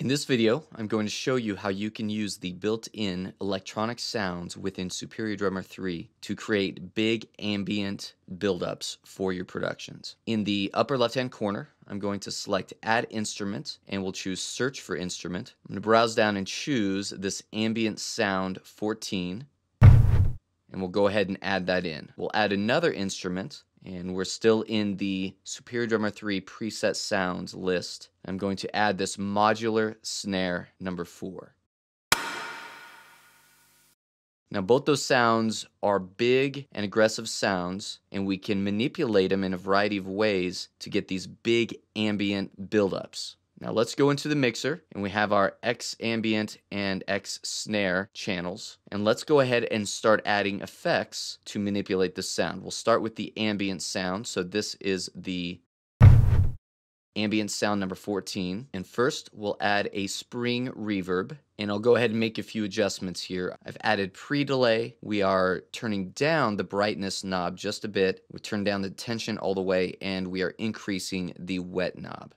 In this video, I'm going to show you how you can use the built-in electronic sounds within Superior Drummer 3 to create big ambient buildups for your productions. In the upper left-hand corner, I'm going to select Add Instrument and we'll choose Search for Instrument. I'm going to browse down and choose this Ambient Sound 14 and we'll go ahead and add that in. We'll add another instrument and we're still in the Superior Drummer 3 preset sounds list. I'm going to add this modular snare number 4. Now both those sounds are big and aggressive sounds and we can manipulate them in a variety of ways to get these big ambient buildups. Now let's go into the mixer and we have our X ambient and X snare channels. And let's go ahead and start adding effects to manipulate the sound. We'll start with the ambient sound. So this is the ambient sound number 14. And first we'll add a spring reverb and I'll go ahead and make a few adjustments here. I've added pre-delay. We are turning down the brightness knob just a bit. We turn down the tension all the way and we are increasing the wet knob.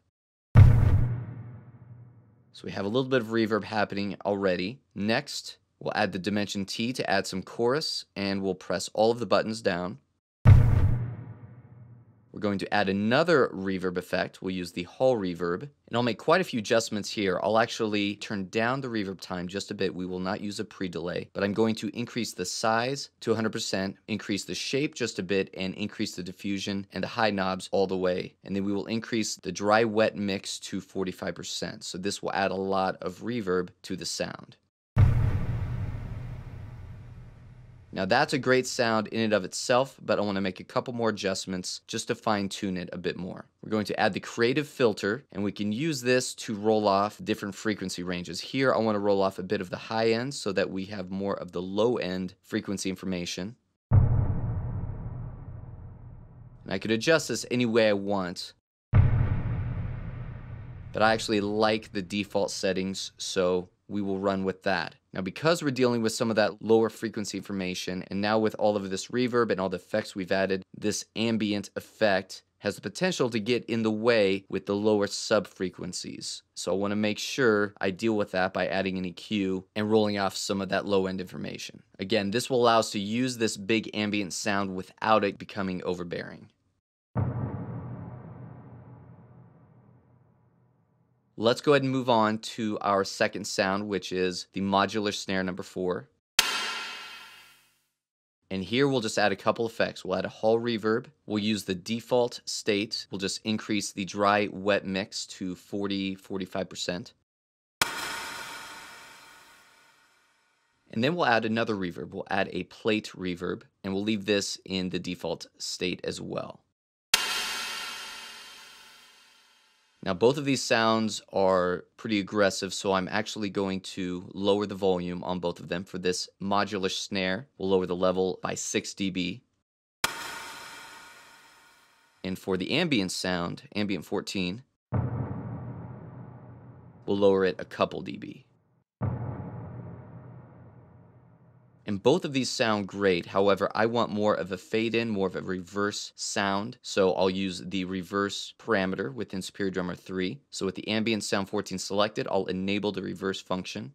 So we have a little bit of reverb happening already. Next, we'll add the Dimension T to add some chorus, and we'll press all of the buttons down. We're going to add another reverb effect. We'll use the Hall reverb. And I'll make quite a few adjustments here. I'll actually turn down the reverb time just a bit. We will not use a pre-delay, but I'm going to increase the size to 100%, increase the shape just a bit, and increase the diffusion and the high knobs all the way. And then we will increase the dry-wet mix to 45%. So this will add a lot of reverb to the sound. Now that's a great sound in and of itself, but I want to make a couple more adjustments just to fine tune it a bit more. We're going to add the creative filter and we can use this to roll off different frequency ranges. Here I want to roll off a bit of the high end so that we have more of the low end frequency information. And I could adjust this any way I want. But I actually like the default settings, so we will run with that. Now because we're dealing with some of that lower frequency information and now with all of this reverb and all the effects we've added, this ambient effect has the potential to get in the way with the lower sub frequencies. So I want to make sure I deal with that by adding an EQ and rolling off some of that low end information. Again, this will allow us to use this big ambient sound without it becoming overbearing. Let's go ahead and move on to our second sound, which is the modular snare number four. And here we'll just add a couple effects. We'll add a hall reverb. We'll use the default state. We'll just increase the dry wet mix to 40, 45%. And then we'll add another reverb. We'll add a plate reverb and we'll leave this in the default state as well. Now both of these sounds are pretty aggressive, so I'm actually going to lower the volume on both of them. For this modular snare, we'll lower the level by 6 dB. And for the ambient sound, ambient 14, we'll lower it a couple dB. And both of these sound great. However, I want more of a fade in, more of a reverse sound. So I'll use the reverse parameter within Superior Drummer 3. So with the ambient sound 14 selected, I'll enable the reverse function.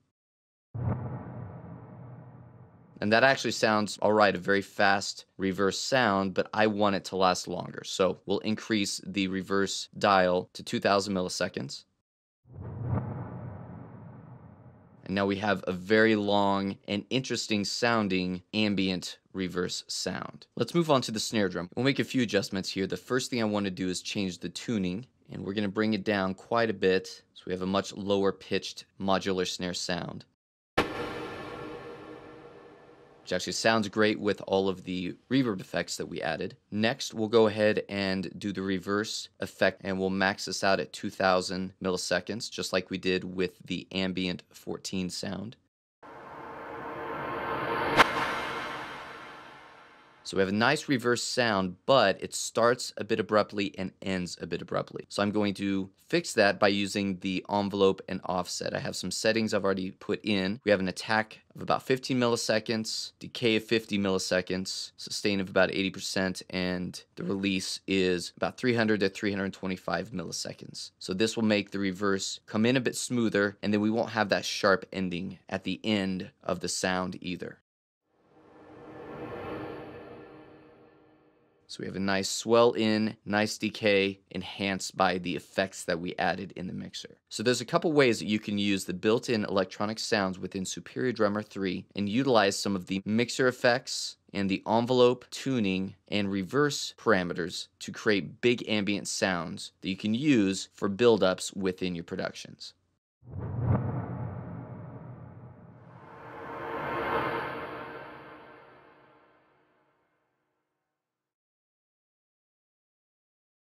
And that actually sounds all right, a very fast reverse sound, but I want it to last longer. So we'll increase the reverse dial to 2000 milliseconds. And now we have a very long and interesting sounding ambient reverse sound. Let's move on to the snare drum. We'll make a few adjustments here. The first thing I want to do is change the tuning and we're going to bring it down quite a bit so we have a much lower pitched modular snare sound which actually sounds great with all of the reverb effects that we added. Next, we'll go ahead and do the reverse effect and we'll max this out at 2000 milliseconds, just like we did with the ambient 14 sound. So we have a nice reverse sound, but it starts a bit abruptly and ends a bit abruptly. So I'm going to fix that by using the envelope and offset. I have some settings I've already put in. We have an attack of about 15 milliseconds, decay of 50 milliseconds, sustain of about 80%, and the release is about 300 to 325 milliseconds. So this will make the reverse come in a bit smoother, and then we won't have that sharp ending at the end of the sound either. So we have a nice swell in, nice decay, enhanced by the effects that we added in the mixer. So there's a couple ways that you can use the built-in electronic sounds within Superior Drummer 3 and utilize some of the mixer effects and the envelope, tuning, and reverse parameters to create big ambient sounds that you can use for build-ups within your productions.